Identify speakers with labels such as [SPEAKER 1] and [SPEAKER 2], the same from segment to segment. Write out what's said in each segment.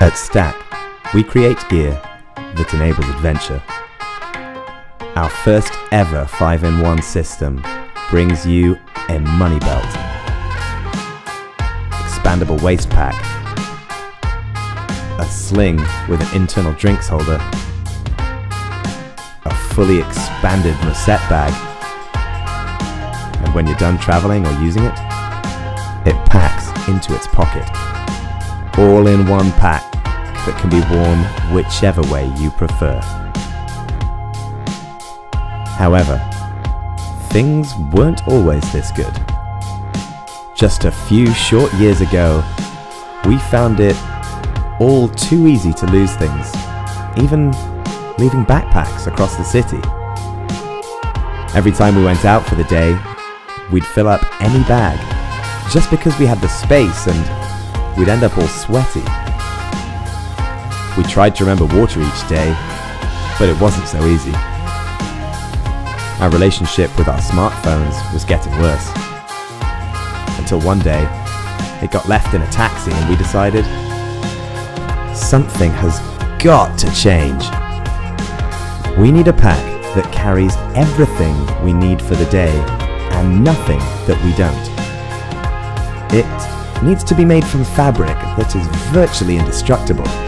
[SPEAKER 1] At Stac, we create gear that enables adventure. Our first ever 5-in-1 system brings you a money belt, expandable waist pack, a sling with an internal drinks holder, a fully expanded musette bag, and when you're done traveling or using it, it packs into its pocket. All in one pack that can be worn whichever way you prefer. However, things weren't always this good. Just a few short years ago, we found it all too easy to lose things, even leaving backpacks across the city. Every time we went out for the day, we'd fill up any bag, just because we had the space and we'd end up all sweaty. We tried to remember water each day, but it wasn't so easy. Our relationship with our smartphones was getting worse. Until one day, it got left in a taxi and we decided something has got to change. We need a pack that carries everything we need for the day and nothing that we don't. It needs to be made from fabric that is virtually indestructible.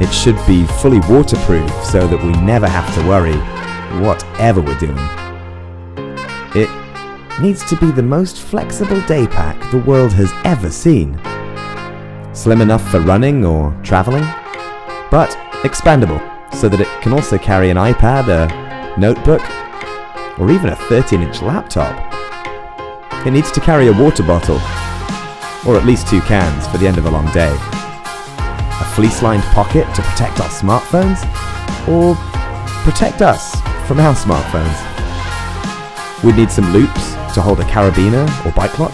[SPEAKER 1] It should be fully waterproof so that we never have to worry whatever we're doing. It needs to be the most flexible day pack the world has ever seen. Slim enough for running or traveling, but expandable so that it can also carry an iPad, a notebook, or even a 13 inch laptop. It needs to carry a water bottle, or at least two cans for the end of a long day. A fleece lined pocket to protect our smartphones, or protect us from our smartphones. We'd need some loops to hold a carabiner or bike lock.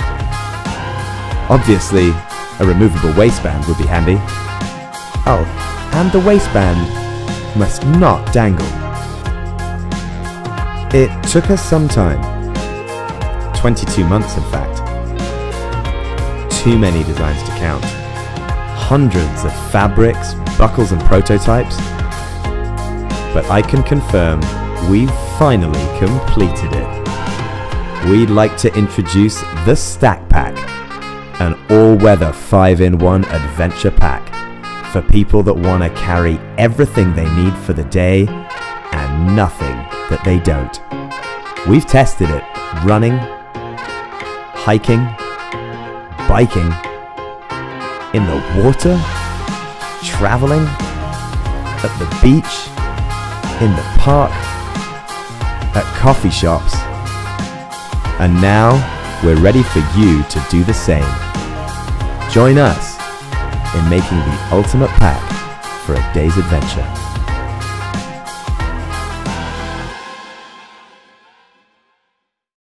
[SPEAKER 1] Obviously, a removable waistband would be handy. Oh, and the waistband must not dangle. It took us some time. 22 months, in fact. Too many designs to count. Hundreds of fabrics, buckles, and prototypes. But I can confirm we've finally completed it. We'd like to introduce the Stac Pack, an all-weather 5-in-1 adventure pack for people that want to carry everything they need for the day and nothing that they don't. We've tested it running, hiking, biking, in the water, traveling, at the beach, in the park, at coffee shops. And now we're ready for you to do the same. Join us in making the ultimate pack for a day's adventure.